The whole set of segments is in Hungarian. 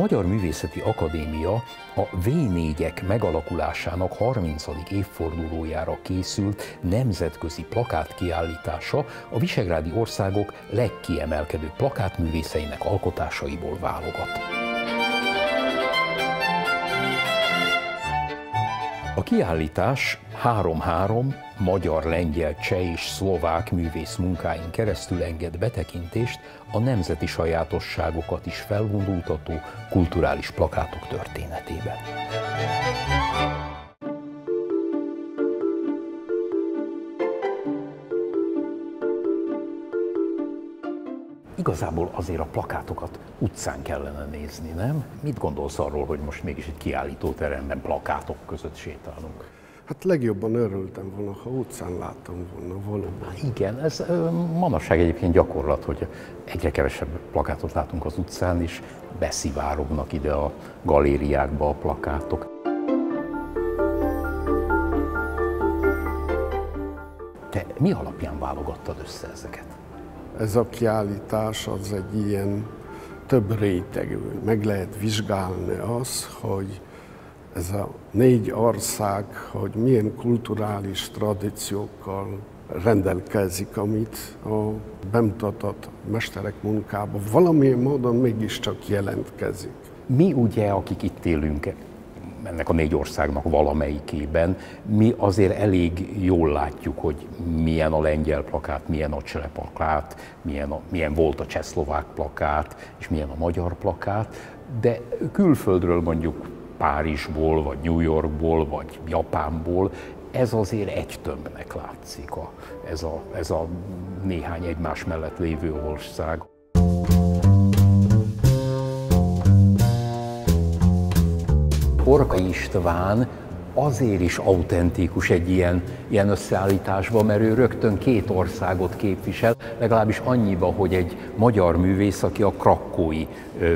Magyar Művészeti Akadémia a V4-ek megalakulásának 30. évfordulójára készült nemzetközi plakátkiállítása a visegrádi országok legkiemelkedő plakátművészeinek alkotásaiból válogat. Kiállítás 3-3 magyar, lengyel, cseh és szlovák művész munkáin keresztül enged betekintést a nemzeti sajátosságokat is felvonultató kulturális plakátok történetébe. Igazából azért a plakátokat utcán kellene nézni, nem? Mit gondolsz arról, hogy most mégis egy kiállítóteremben plakátok között sétálunk? Hát legjobban örültem volna, ha utcán láttam volna valóban. Hát igen, ez manapság egyébként gyakorlat, hogy egyre kevesebb plakátot látunk az utcán, és beszivárognak ide a galériákba a plakátok. Te mi alapján válogattad össze ezeket? Ez a kiállítás az egy ilyen több rétegű. Meg lehet vizsgálni az, hogy ez a négy ország, hogy milyen kulturális tradíciókkal rendelkezik, amit a bemutatott mesterek munkában valamilyen módon mégiscsak jelentkezik. Mi ugye, akik itt élünk ennek a négy országnak valamelyikében, mi azért elég jól látjuk, hogy milyen a lengyel plakát, milyen a cseh plakát, milyen, a, milyen volt a csehszlovák plakát, és milyen a magyar plakát, de külföldről mondjuk Párizsból, vagy New Yorkból, vagy Japánból, ez azért egy tömbnek látszik, a, ez, a, ez a néhány egymás mellett lévő ország. Orka István azért is autentikus egy ilyen, ilyen összeállításban, mert ő rögtön két országot képvisel, legalábbis annyiba, hogy egy magyar művész, aki a Krakói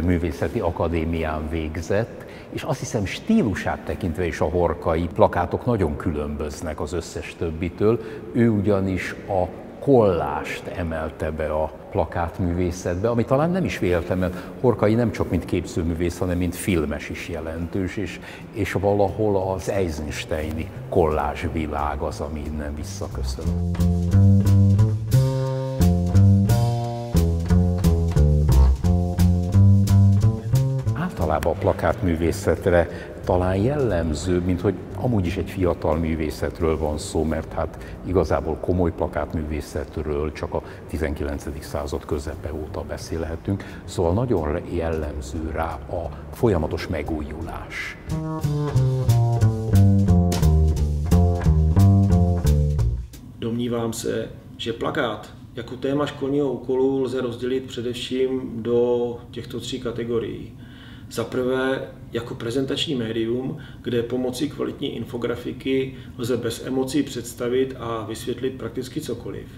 Művészeti Akadémián végzett, és azt hiszem stílusát tekintve is a horkai plakátok nagyon különböznek az összes többitől. Ő ugyanis a kollást emelte be a plakátművészetbe, ami talán nem is véletlen, mert Horkai nem csak mint képzőművész, hanem mint filmes is jelentős, és, és valahol az Eisensteini kollásvilág az, ami innen visszaköszön. általában a plakátművészetre talán jellemző, mint hogy amúgy is egy fiatal művészetről van szó, mert hát igazából komoly plakátművészetről csak a 19. század közepe óta beszélhetünk, szóval nagyon jellemző rá a folyamatos megújulás. Domnívám se, že plakát jako téma školního úkolu lze rozdělit především do těchto tří kategorií. Za prvé jako prezentační médium, kde pomocí kvalitní infografiky lze bez emocí představit a vysvětlit prakticky cokoliv.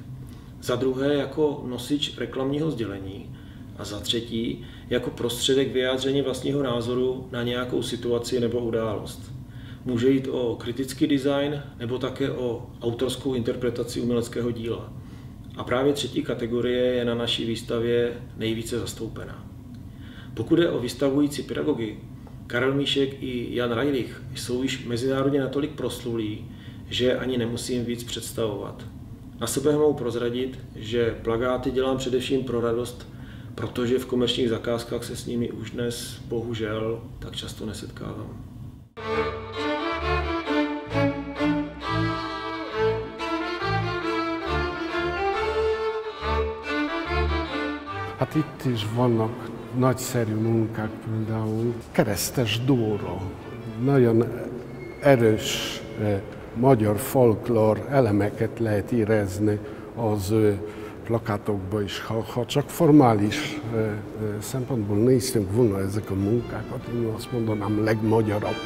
Za druhé jako nosič reklamního sdělení. A za třetí jako prostředek vyjádření vlastního názoru na nějakou situaci nebo událost. Může jít o kritický design nebo také o autorskou interpretaci uměleckého díla. A právě třetí kategorie je na naší výstavě nejvíce zastoupená. Pokud je o vystavující pedagogy, Karel Míšek i Jan Rajlich jsou již mezinárodně natolik proslulí, že ani nemusím víc představovat. Na sebe mohu prozradit, že plagáty dělám především pro radost, protože v komerčních zakázkách se s nimi už dnes bohužel tak často nesetkávám. Hát itt is vannak nagyszerű munkák, például Keresztes Dóra, nagyon erős eh, magyar folklór elemeket lehet érezni az ő plakátokba is. Ha, ha csak formális eh, eh, szempontból néztünk volna ezek a munkákat, én azt mondanám legmagyarabb.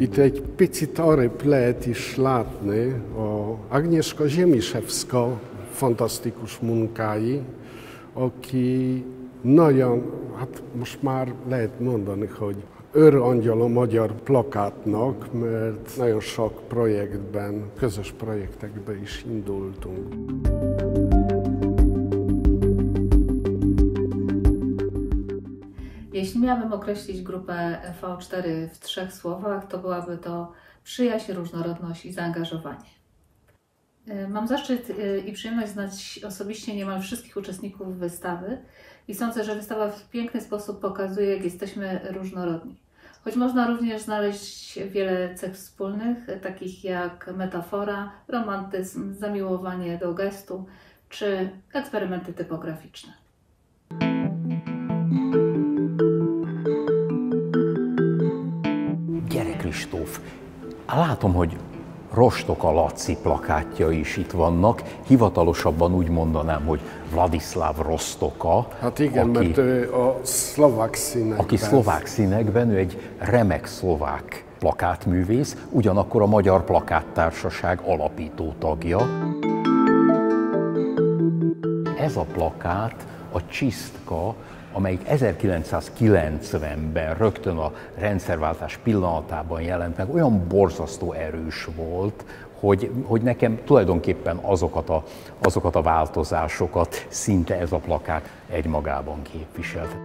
Itt egy picit arrébb lehet is látni a Agnieszka Zsemiszewska fantasztikus munkái, aki nagyon, hát most már lehet mondani, hogy őrangyal a magyar plakátnak, mert nagyon sok projektben, közös projektekben is indultunk. Jeśli miałabym określić grupę V4 w trzech słowach, to byłaby to przyjaźń, różnorodność i zaangażowanie. E, Mam zaszczyt e, i przyjemność znać osobiście niemal wszystkich uczestników wystawy i sądzę, że wystawa w piękny sposób pokazuje, jak jesteśmy różnorodni. Choć można również znaleźć wiele cech wspólnych, takich jak metafora, romantyzm, zamiłowanie do gestu czy eksperymenty typograficzne. Kristóf! Látom, hogy Rostok a Laci plakátja is itt vannak. Hivatalosabban úgy mondanám, hogy Vladislav Rostoka. Hát igen, aki, mert ő a szlovák színekben. aki szlovák színekben, ő egy remek szlovák plakátművész, ugyanakkor a Magyar Plakáttársaság alapító tagja. Ez a plakát a Csisztka, amelyik 1990-ben rögtön a rendszerváltás pillanatában jelent meg, olyan borzasztó erős volt, hogy, hogy nekem tulajdonképpen azokat a, azokat a változásokat szinte ez a plakát egymagában képviselt.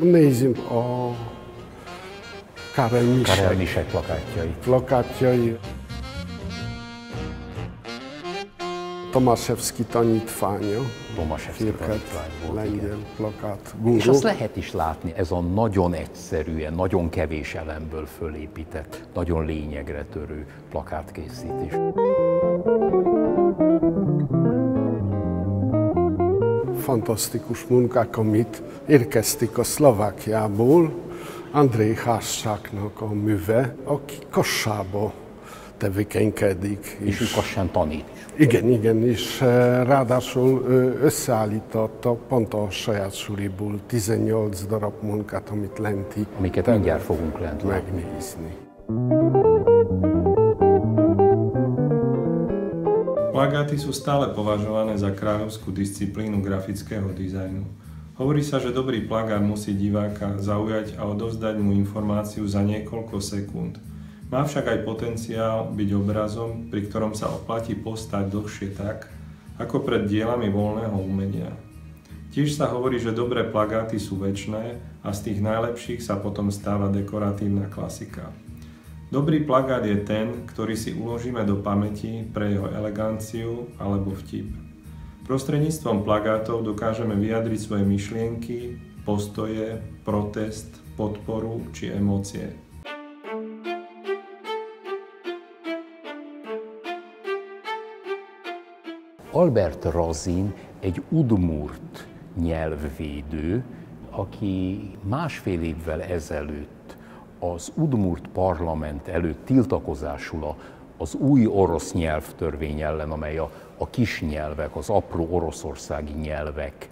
Nézzünk a Karel Misek Misek plakátjai. Tomaszewski tanítványa, Tomaszewski tanítvány igen. lengyel plakát, És guru. azt lehet is látni, ez a nagyon egyszerűen, nagyon kevés elemből fölépített, nagyon lényegre törő plakátkészítés. fantasztikus munkák, amit érkeztek a Szlovákiából, Andrei Hássáknak a műve, aki Kassába tevékenykedik. És ő Kassán tanít is. Igen, igen, és eh, ráadásul ő összeállította pont a saját suliból 18 darab munkát, amit lenti Amiket mindjárt fogunk lent megnézni. Plagáty sú stále považované za kráľovskú disciplínu grafického dizajnu. Hovorí sa, že dobrý plagát musí diváka zaujať a odovzdať mu informáciu za niekoľko sekúnd. Má však aj potenciál byť obrazom, pri ktorom sa oplatí postať dlhšie tak, ako pred dielami voľného umenia. Tiež sa hovorí, že dobré plagáty sú väčné a z tých najlepších sa potom stáva dekoratívna klasika. Dobrý plagát je ten, ktorý si uložíme do pamäti pre jeho eleganciu alebo vtip. Prostredníctvom plagátov dokážeme vyjadriť svoje myšlienky, postoje, protest, podporu či emócie. Albert Razin egy udmurt nyelvvédő, aki másfél évvel ezelőtt az Udmurt parlament előtt tiltakozásul az új orosz nyelvtörvény ellen, amely a, a kis nyelvek, az apró oroszországi nyelvek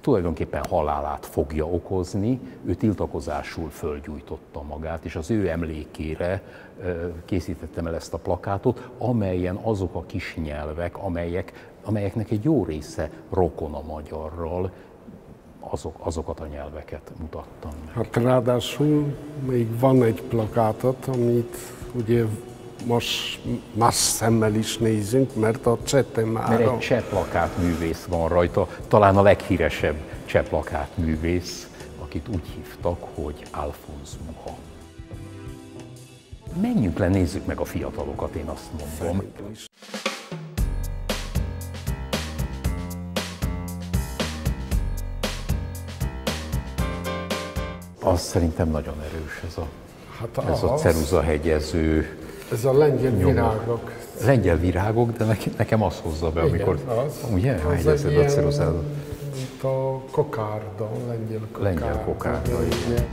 tulajdonképpen halálát fogja okozni, ő tiltakozásul fölgyújtotta magát, és az ő emlékére készítettem el ezt a plakátot, amelyen azok a kis nyelvek, amelyek, amelyeknek egy jó része rokon a magyarral, azok, azokat a nyelveket mutattam meg. Hát ráadásul még van egy plakátot, amit ugye most más szemmel is nézünk, mert a csete már Mert egy cseh plakátművész van rajta, talán a leghíresebb cseh plakátművész, akit úgy hívtak, hogy Alphonse Muha. Menjünk le, nézzük meg a fiatalokat, én azt mondom. Az szerintem nagyon erős ez a, Hát ez a ceruza hegyező, Ez a lengyel Nyomok. virágok. lengyel virágok, de nekem, az hozza be, amikor az. ugye, az egy ilyen, mint a kokárda, lengyel kokárda. Lengyel kokárda, igen.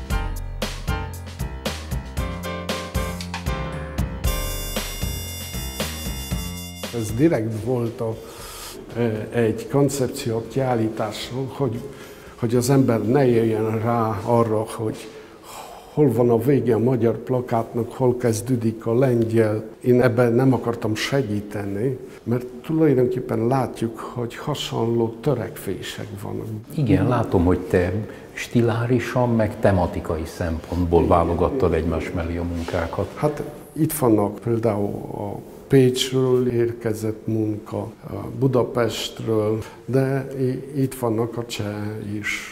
Ez direkt volt a, e, egy koncepció a kiállításon, hogy, hogy az ember ne jöjjön rá arra, hogy hol van a vége a magyar plakátnak, hol kezdődik a lengyel. Én ebben nem akartam segíteni, mert tulajdonképpen látjuk, hogy hasonló törekvések vannak. Igen, látom, hogy te stilárisan, meg tematikai szempontból válogattad egymás mellé a munkákat. Hát itt vannak például a Pécsről érkezett munka, a Budapestről, de itt vannak a cseh is.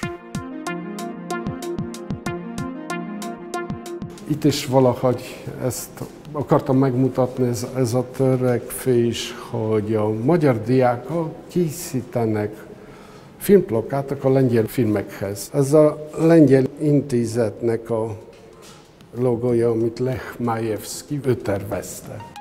Itt is valahogy ezt akartam megmutatni, ez, ez a törekvés, hogy a magyar diákok készítenek filmplakátok a lengyel filmekhez. Ez a lengyel intézetnek a logója, amit Lech Majewski ő tervezte.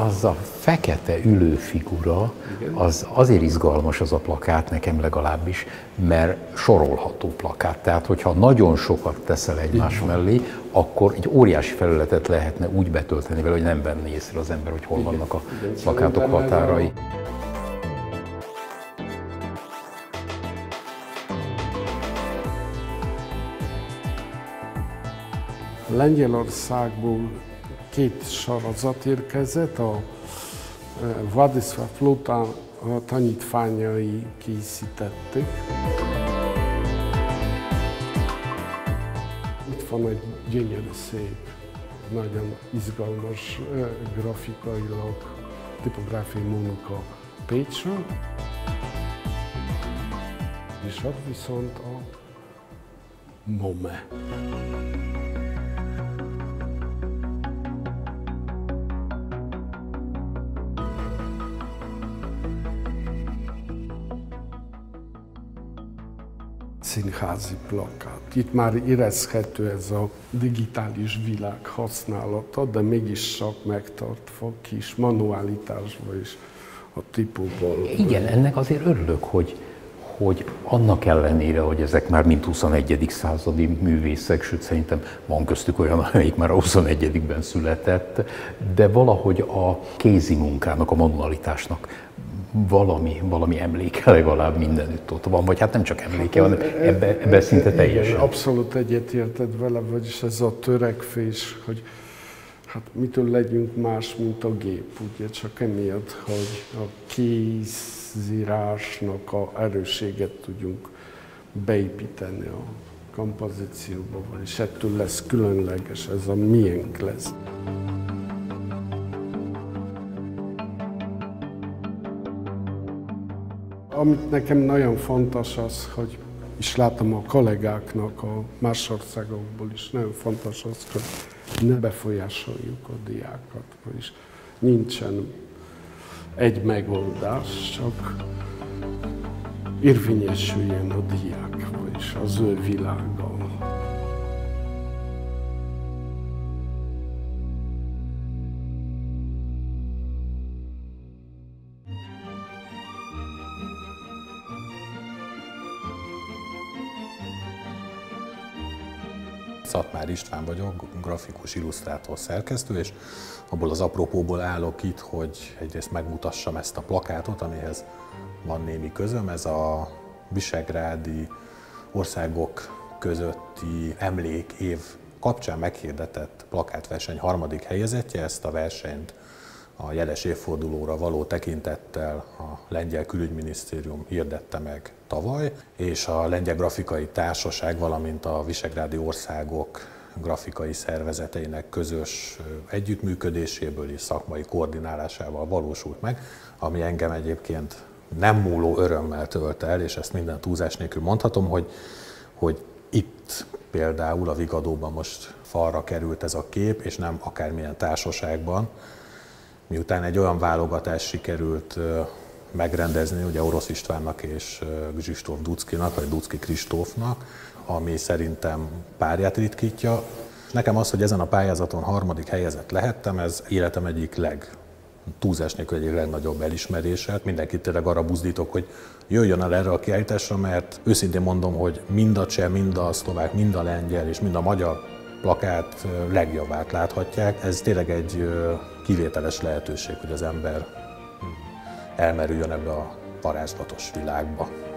Az a fekete ülő figura, az azért izgalmas az a plakát, nekem legalábbis, mert sorolható plakát. Tehát, hogyha nagyon sokat teszel egymás mellé, akkor egy óriási felületet lehetne úgy betölteni vele, hogy nem venné észre az ember, hogy hol vannak a plakátok határai. Lengyelországból két sorozat érkezett, a Vladislav Pluta a tanítványai készítették. Itt van egy gyönyörű szép, nagyon izgalmas grafikailag tipográfiai munka Pécsről. És ott viszont a MOME. Színházi plakát. Itt már érezhető ez a digitális világ használata, de mégis csak megtartva kis manualitásba is a típusból. Igen, ennek azért örülök, hogy, hogy annak ellenére, hogy ezek már mint 21. századi művészek, sőt szerintem van köztük olyan, amelyik már a 21-ben született, de valahogy a kézi munkának, a manualitásnak valami, valami emléke legalább mindenütt ott van, vagy hát nem csak emléke, hanem ebbe, ebbe szinte teljesen. Igen, abszolút egyetérted vele, vagyis ez a törekvés, hogy hát mitől legyünk más, mint a gép, ugye csak emiatt, hogy a kézírásnak a erőséget tudjunk beépíteni a kompozícióba, és ettől lesz különleges, ez a miénk lesz. Amit nekem nagyon fontos az, hogy és látom a kollégáknak a más országokból is nagyon fontos az, hogy ne befolyásoljuk a diákat, vagyis nincsen egy megoldás, csak érvényesüljen a diák, vagyis az ő világa. Szatmár István vagyok, grafikus, illusztrátor, szerkesztő, és abból az apropóból állok itt, hogy egyrészt megmutassam ezt a plakátot, amihez van némi közöm. Ez a Visegrádi országok közötti emlékév kapcsán meghirdetett plakátverseny harmadik helyezettje. Ezt a versenyt a jeles évfordulóra való tekintettel a lengyel külügyminisztérium hirdette meg tavaly, és a Lengyel Grafikai Társaság, valamint a Visegrádi Országok grafikai szervezeteinek közös együttműködéséből és szakmai koordinálásával valósult meg, ami engem egyébként nem múló örömmel tölt el, és ezt minden túlzás nélkül mondhatom, hogy, hogy itt például a Vigadóban most falra került ez a kép, és nem akármilyen társaságban, miután egy olyan válogatás sikerült megrendezni, ugye Orosz Istvánnak és Zsistóf Duckinak, vagy Ducki Kristófnak, ami szerintem párját ritkítja. Nekem az, hogy ezen a pályázaton harmadik helyezett lehettem, ez életem egyik leg túlzás nélkül egyik legnagyobb elismerése. Mindenkit tényleg arra buzdítok, hogy jöjjön el erre a kiállításra, mert őszintén mondom, hogy mind a cseh, mind a szlovák, mind a lengyel és mind a magyar plakát legjobbát láthatják. Ez tényleg egy kivételes lehetőség, hogy az ember elmerüljön ebbe a varázslatos világba.